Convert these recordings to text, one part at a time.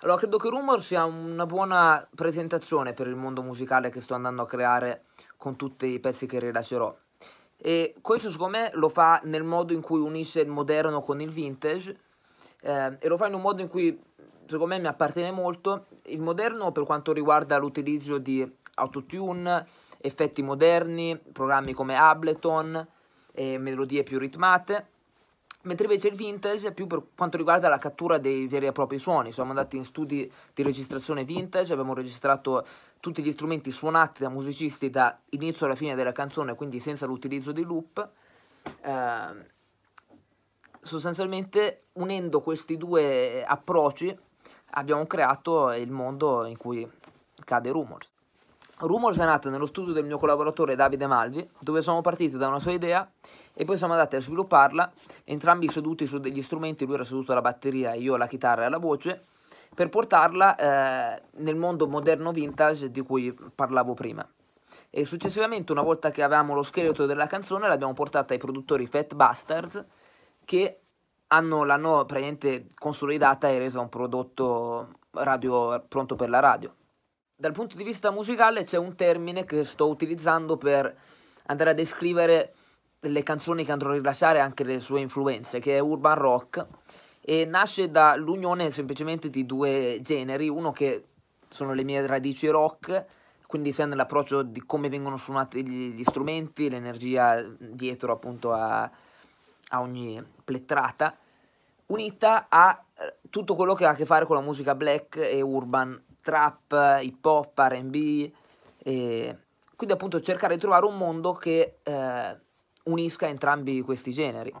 Allora, credo che Rumor sia una buona presentazione per il mondo musicale che sto andando a creare con tutti i pezzi che rilascerò. E questo secondo me lo fa nel modo in cui unisce il moderno con il vintage eh, e lo fa in un modo in cui secondo me mi appartiene molto. Il moderno per quanto riguarda l'utilizzo di autotune, effetti moderni, programmi come Ableton e melodie più ritmate mentre invece il vintage è più per quanto riguarda la cattura dei veri e propri suoni. Siamo andati in studi di registrazione vintage, abbiamo registrato tutti gli strumenti suonati da musicisti da inizio alla fine della canzone, quindi senza l'utilizzo di loop. Eh, sostanzialmente unendo questi due approcci abbiamo creato il mondo in cui cade Rumors. Rumors è nata nello studio del mio collaboratore Davide Malvi, dove siamo partiti da una sua idea e poi siamo andati a svilupparla, entrambi seduti su degli strumenti, lui era seduto alla batteria e io alla chitarra e alla voce, per portarla eh, nel mondo moderno vintage di cui parlavo prima. E successivamente, una volta che avevamo lo scheletro della canzone, l'abbiamo portata ai produttori Fat Bastards, che hanno, l'hanno praticamente consolidata e resa un prodotto radio pronto per la radio. Dal punto di vista musicale c'è un termine che sto utilizzando per andare a descrivere le canzoni che andrò a rilasciare anche le sue influenze, che è urban rock, e nasce dall'unione semplicemente di due generi, uno che sono le mie radici rock, quindi sia nell'approccio di come vengono suonati gli, strumenti, l'energia dietro appunto a, a ogni plettrata, unita a eh, tutto quello che ha a che fare con la musica black e urban, trap, hip hop, RB, e quindi appunto cercare di trovare un mondo che... Eh, unisca entrambi questi generi.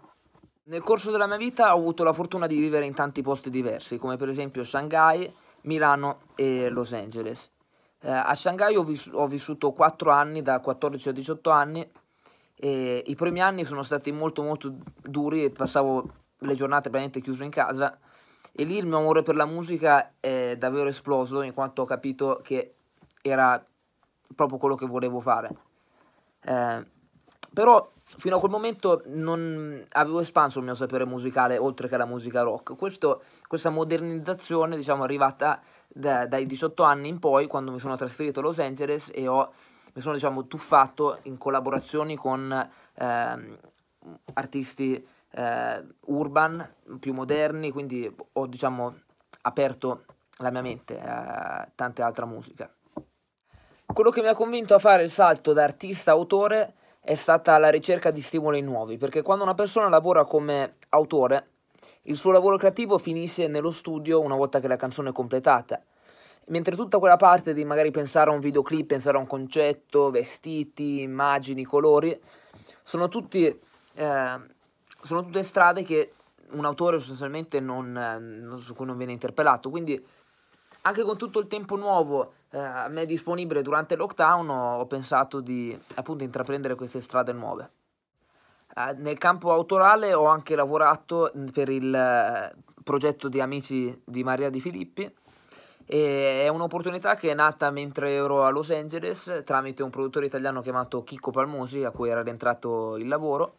Nel corso della mia vita ho avuto la fortuna di vivere in tanti posti diversi, come per esempio Shanghai, Milano e Los Angeles. Eh, a Shanghai ho, vis- ho, vissuto 4 anni, da 14 a 18 anni, e i primi anni sono stati molto molto duri e passavo le giornate praticamente chiuso in casa e lì il mio amore per la musica è davvero esploso in quanto ho capito che era proprio quello che volevo fare. Eh, però fino a quel momento non avevo espanso il mio sapere musicale oltre che la musica rock. Questo, questa modernizzazione diciamo, è arrivata da, dai 18 anni in poi, quando mi sono trasferito a Los Angeles e ho, mi sono diciamo, tuffato in collaborazioni con eh, artisti eh, urban più moderni, quindi ho diciamo, aperto la mia mente a tante altre musica. Quello che mi ha convinto a fare il salto da artista a autore è stata la ricerca di stimoli nuovi, perché quando una persona lavora come autore, il suo lavoro creativo finisce nello studio una volta che la canzone è completata. Mentre tutta quella parte di magari pensare a un videoclip, pensare a un concetto, vestiti, immagini, colori, sono, tutti, eh, sono tutte strade che un autore sostanzialmente non, non, su cui non viene interpellato. Quindi anche con tutto il tempo nuovo eh, a me disponibile durante il lockdown ho, ho pensato di appunto intraprendere queste strade nuove. Eh, nel campo autorale ho anche lavorato per il eh, progetto di amici di Maria Di Filippi e è un'opportunità che è nata mentre ero a Los Angeles tramite un produttore italiano chiamato Chicco Palmosi a cui era rientrato il lavoro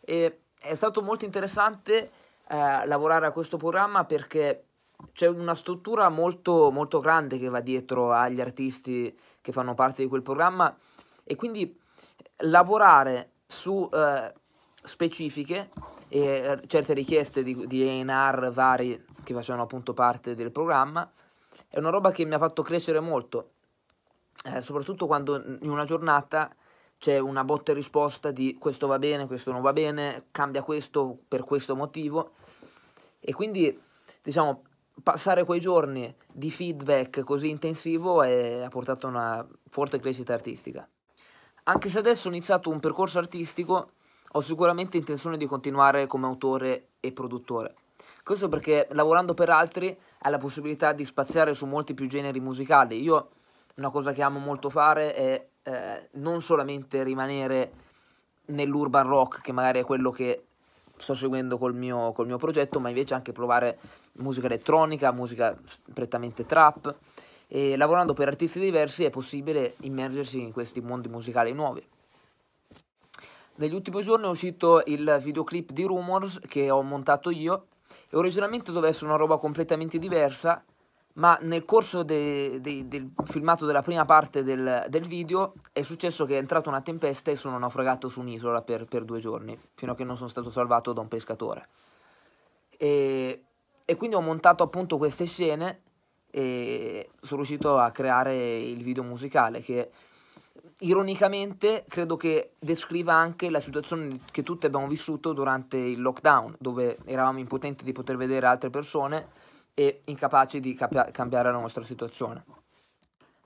e è stato molto interessante eh, lavorare a questo programma perché c'è una struttura molto, molto grande che va dietro agli artisti che fanno parte di quel programma e quindi lavorare su eh, specifiche e eh, certe richieste di, di A&R vari che facevano appunto parte del programma è una roba che mi ha fatto crescere molto eh, soprattutto quando in una giornata c'è una botta e risposta di questo va bene, questo non va bene, cambia questo per questo motivo e quindi diciamo passare quei giorni di feedback così intensivo è, ha portato a una forte crescita artistica. Anche se adesso ho iniziato un percorso artistico, ho sicuramente intenzione di continuare come autore e produttore. Questo perché lavorando per altri hai la possibilità di spaziare su molti più generi musicali. Io una cosa che amo molto fare è eh, non solamente rimanere nell'urban rock, che magari è quello che sto seguendo col mio, col mio progetto, ma invece anche provare musica elettronica, musica prettamente trap. E lavorando per artisti diversi è possibile immergersi in questi mondi musicali nuovi. Negli ultimi giorni è uscito il videoclip di Rumors che ho montato io e originalmente doveva essere una roba completamente diversa, ma nel corso de, de, del filmato della prima parte del, del, video è successo che è entrata una tempesta e sono naufragato su un'isola per, per, due giorni, fino a che non sono stato salvato da un pescatore. E, e quindi ho montato appunto queste scene e sono riuscito a creare il video musicale che ironicamente credo che descriva anche la situazione che tutti abbiamo vissuto durante il lockdown, dove eravamo impotenti di poter vedere altre persone e incapaci di capia- cambiare la nostra situazione.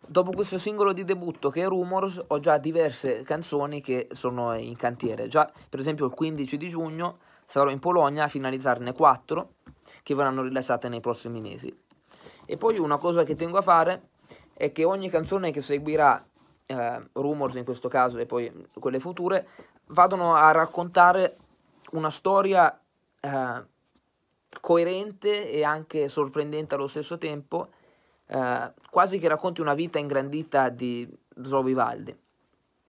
Dopo questo singolo di debutto che è Rumors, ho già diverse canzoni che sono in cantiere. Già, per esempio, il 15 di giugno sarò in Polonia a finalizzarne 4 che verranno rilasciate nei prossimi mesi. E poi una cosa che tengo a fare è che ogni canzone che seguirà eh, Rumors in questo caso e poi quelle future vadano a raccontare una storia eh, coerente e anche sorprendente allo stesso tempo, eh, quasi che racconti una vita ingrandita di Zoe Vivaldi.